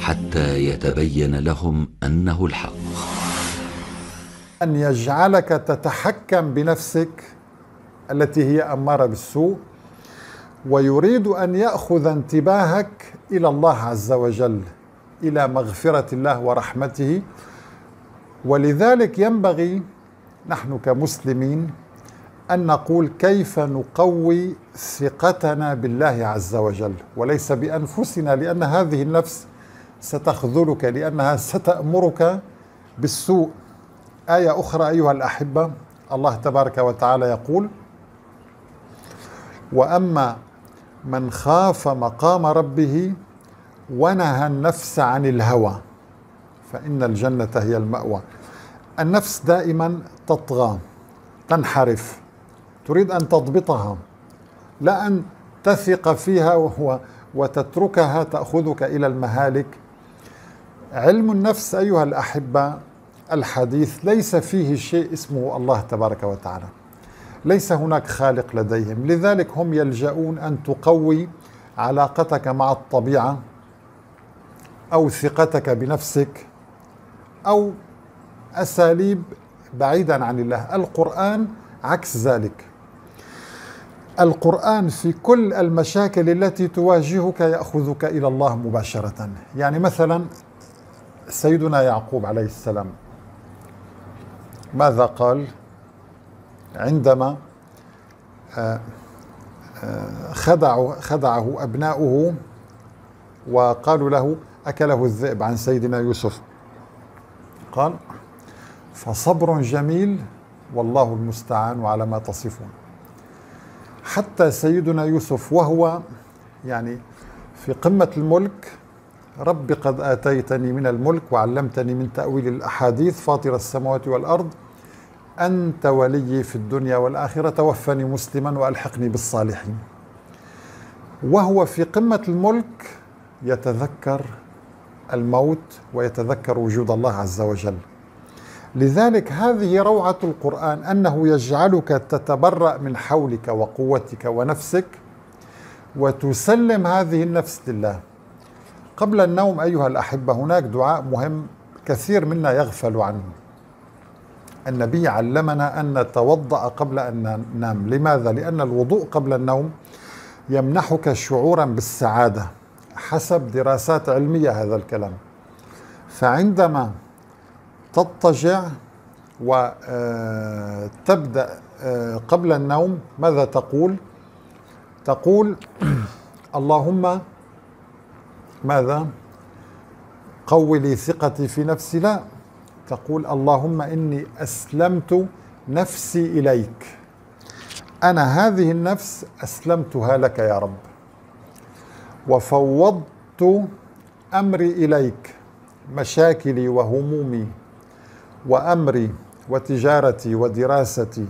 حتى يتبين لهم أنه الحق. أن يجعلك تتحكم بنفسك التي هي أمارة بالسوء ويريد أن يأخذ انتباهك إلى الله عز وجل إلى مغفرة الله ورحمته. ولذلك ينبغي نحن كمسلمين أن نقول كيف نقوي ثقتنا بالله عز وجل وليس بأنفسنا لأن هذه النفس ستخذلك لأنها ستأمرك بالسوء. آية أخرى أيها الأحبة الله تبارك وتعالى يقول وأما من خاف مقام ربه ونهى النفس عن الهوى فإن الجنة هي المأوى. النفس دائما تطغى تنحرف تريد أن تضبطها لا أن تثق فيها وتتركها تأخذك إلى المهالك. علم النفس أيها الأحبة الحديث ليس فيه شيء اسمه الله تبارك وتعالى. ليس هناك خالق لديهم. لذلك هم يلجؤون أن تقوي علاقتك مع الطبيعة أو ثقتك بنفسك أو أساليب بعيدا عن الله. القرآن عكس ذلك. القرآن في كل المشاكل التي تواجهك يأخذك إلى الله مباشرة. يعني مثلا سيدنا يعقوب عليه السلام ماذا قال عندما خدعه, خدعه أبناؤه وقالوا له أكله الذئب عن سيدنا يوسف. قال فصبر جميل والله المستعان على ما تصفون. حتى سيدنا يوسف وهو يعني في قمة الملك رب قد آتيتني من الملك وعلمتني من تأويل الأحاديث فاطر السماوات والأرض. أنت ولي في الدنيا والآخرة توفني مسلما وألحقني بالصالحين. وهو في قمة الملك يتذكر الموت ويتذكر وجود الله عز وجل. لذلك هذه روعة القرآن أنه يجعلك تتبرأ من حولك وقوتك ونفسك وتسلم هذه النفس لله. قبل النوم أيها الأحبة هناك دعاء مهم كثير منا يغفل عنه النبي علمنا أن نتوضأ قبل أن ننام لماذا؟ لأن الوضوء قبل النوم يمنحك شعورا بالسعادة حسب دراسات علمية هذا الكلام فعندما تضطجع وتبدأ قبل النوم ماذا تقول؟ تقول اللهم ماذا؟ قوي لي ثقتي في نفسي. لا. تقول اللهم إني أسلمت نفسي إليك. أنا هذه النفس أسلمتها لك يا رب. وفوضت أمري إليك مشاكلي وهمومي وأمري وتجارتي ودراستي.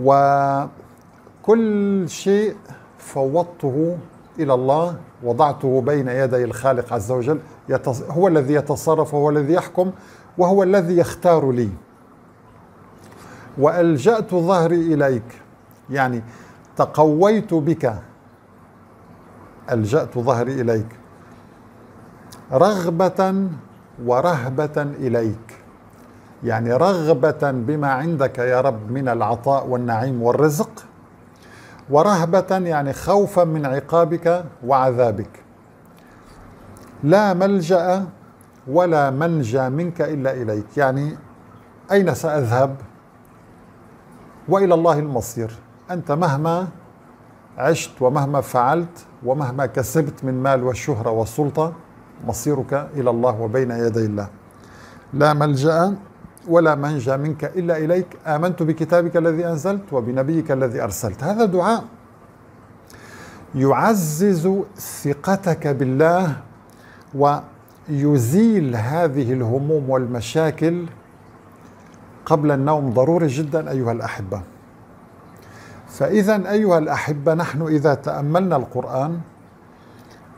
وكل شيء فوضته إلى الله وضعته بين يدي الخالق عز وجل هو الذي يتصرف وهو الذي يحكم وهو الذي يختار لي. وألجأت ظهري إليك. يعني تقويت بك. ألجأت ظهري إليك. رغبة ورهبة إليك. يعني رغبة بما عندك يا رب من العطاء والنعيم والرزق ورهبة يعني خوفا من عقابك وعذابك. لا ملجأ ولا منجى منك إلا إليك. يعني أين سأذهب؟ وإلى الله المصير. أنت مهما عشت ومهما فعلت ومهما كسبت من مال والشهره والسلطه مصيرك إلى الله وبين يدي الله. لا ملجأ ولا منجى منك إلا إليك. آمنت بكتابك الذي أنزلت وبنبيك الذي أرسلت. هذا دعاء. يعزز ثقتك بالله ويزيل هذه الهموم والمشاكل قبل النوم. ضروري جدا أيها الأحبة. فاذا أيها الأحبة نحن إذا تأملنا القرآن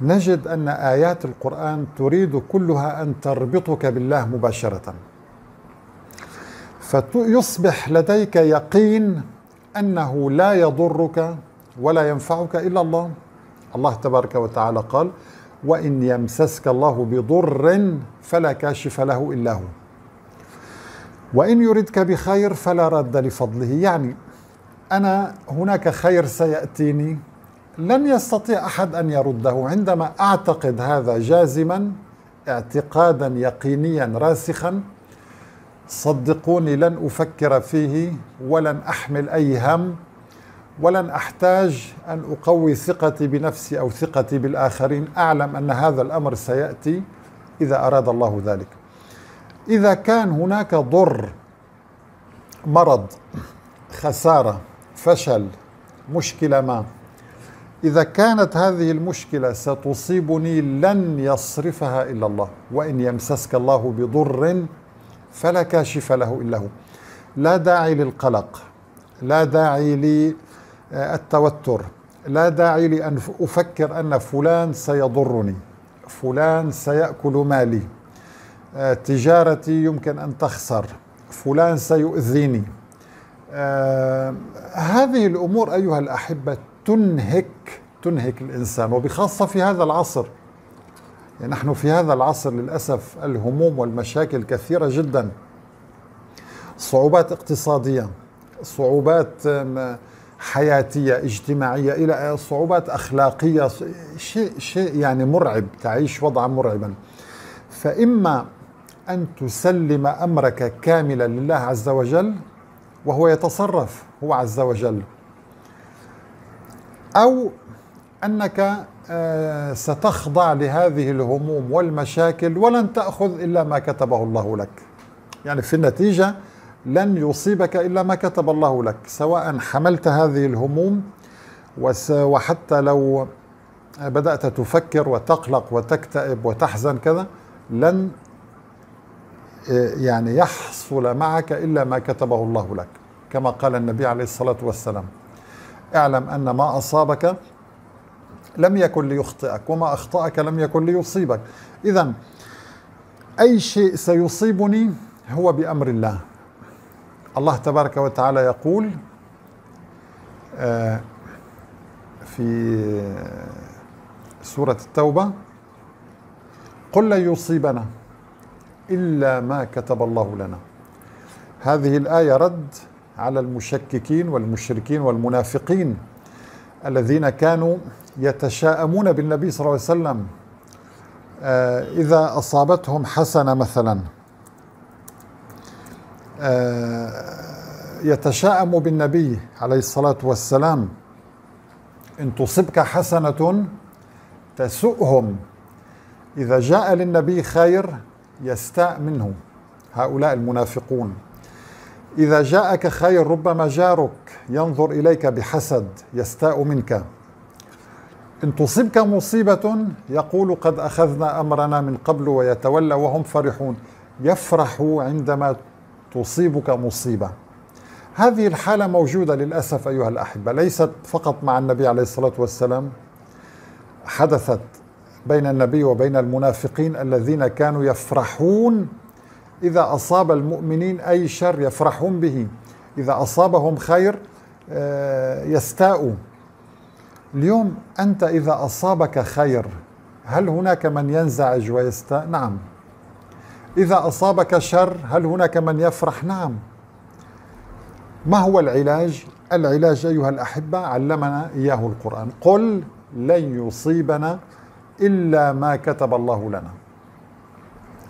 نجد أن آيات القرآن تريد كلها أن تربطك بالله مباشرة. فيصبح لديك يقين أنه لا يضرك ولا ينفعك إلا الله. الله تبارك وتعالى قال وإن يمسسك الله بضر فلا كاشف له إلا هو. وإن يردك بخير فلا رد لفضله. يعني أنا هناك خير سيأتيني. لن يستطيع أحد أن يرده. عندما أعتقد هذا جازما اعتقادا يقينيا راسخا صدقوني لن أفكر فيه ولن أحمل أي هم ولن أحتاج أن أقوي ثقتي بنفسي أو ثقتي بالآخرين. أعلم أن هذا الأمر سيأتي إذا أراد الله ذلك. إذا كان هناك ضر مرض خسارة فشل مشكلة ما إذا كانت هذه المشكلة ستصيبني لن يصرفها إلا الله وإن يمسسك الله بضر فلا كاشف له إلا هو. لا داعي للقلق لا داعي للتوتر لا داعي لأن أفكر أن فلان سيضرني فلان سيأكل مالي آه، تجارتي يمكن أن تخسر فلان سيؤذيني. آه هذه الأمور أيها الأحبة تنهك تنهك الإنسان وبخاصة في هذا العصر نحن في هذا العصر للأسف الهموم والمشاكل كثيرة جدا. صعوبات اقتصادية صعوبات حياتية اجتماعية إلى صعوبات أخلاقية شيء شيء يعني مرعب تعيش وضعا مرعبا. فإما أن تسلم أمرك كاملا لله عز وجل وهو يتصرف هو عز وجل أنك آه، ستخضع لهذه الهموم والمشاكل ولن تأخذ إلا ما كتبه الله لك. يعني في النتيجة لن يصيبك إلا ما كتب الله لك سواء حملت هذه الهموم وحتى لو بدأت تفكر وتقلق وتكتئب وتحزن كذا لن آه، يعني يحصل معك إلا ما كتبه الله لك. كما قال النبي عليه الصلاة والسلام اعلم أن ما أصابك لم يكن ليخطئك وما أخطأك لم يكن ليصيبك. اذا أي شيء سيصيبني هو بأمر الله. الله تبارك وتعالى يقول آه، في سورة التوبة قل لن يصيبنا إلا ما كتب الله لنا. هذه الآية رد على المشككين والمشركين والمنافقين. الذين كانوا يتشاءمون بالنبي صلى الله عليه وسلم آه، إذا أصابتهم حسنة مثلا آه، يتشاءم بالنبي عليه الصلاة والسلام إن تصبك حسنة تسؤهم إذا جاء للنبي خير يستاء منه هؤلاء المنافقون. إذا جاءك خير ربما جارك ينظر إليك بحسد يستاء منك. إن تصبك مصيبة يقول قد أخذنا أمرنا من قبل ويتولى وهم فرحون. يفرح عندما تصيبك مصيبة. هذه الحالة موجودة للأسف أيها الأحبة. ليست فقط مع النبي عليه الصلاة والسلام. حدثت بين النبي وبين المنافقين الذين كانوا يفرحون إذا أصاب المؤمنين أي شر يفرحون به إذا أصابهم خير آه، يستاءوا اليوم أنت إذا أصابك خير هل هناك من ينزعج ويستاء؟ نعم إذا أصابك شر هل هناك من يفرح؟ نعم ما هو العلاج؟ العلاج أيها الأحبة علمنا إياه القرآن قل لن يصيبنا إلا ما كتب الله لنا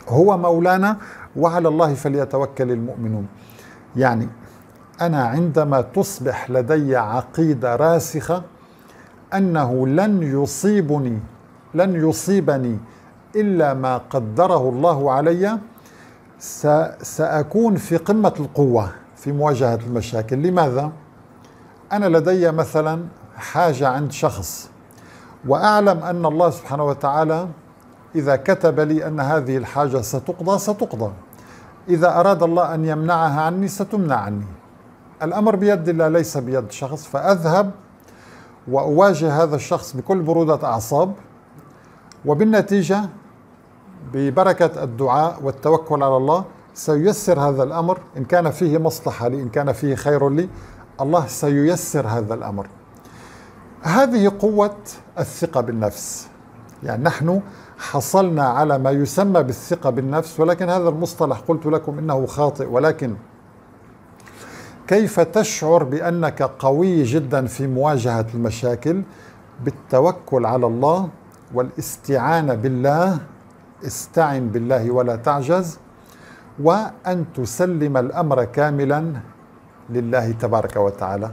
هو مولانا وعلى الله فليتوكل المؤمنون. يعني أنا عندما تصبح لدي عقيدة راسخة أنه لن يصيبني لن يصيبني إلا ما قدره الله علي سأكون في قمة القوة في مواجهة المشاكل. لماذا؟ أنا لدي مثلا حاجة عند شخص وأعلم أن الله سبحانه وتعالى إذا كتب لي أن هذه الحاجة ستقضى ستقضى. إذا أراد الله أن يمنعها عني ستمنع عني. الأمر بيد الله ليس بيد شخص. فأذهب وأواجه هذا الشخص بكل برودة أعصاب وبالنتيجة ببركة الدعاء والتوكل على الله سييسر هذا الأمر. إن كان فيه مصلحة لي إن كان فيه خير لي الله سييسر هذا الأمر. هذه قوة الثقة بالنفس. يعني نحن حصلنا على ما يسمى بالثقة بالنفس ولكن هذا المصطلح قلت لكم إنه خاطئ. ولكن كيف تشعر بأنك قوي جدا في مواجهة المشاكل؟ بالتوكل على الله والاستعانة بالله. استعن بالله ولا تعجز. وأن تسلم الأمر كاملا لله تبارك وتعالى.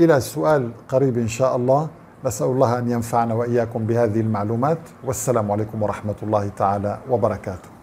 إلى سؤال قريب إن شاء الله. نسأل الله أن ينفعنا وإياكم بهذه المعلومات والسلام عليكم ورحمة الله تعالى وبركاته.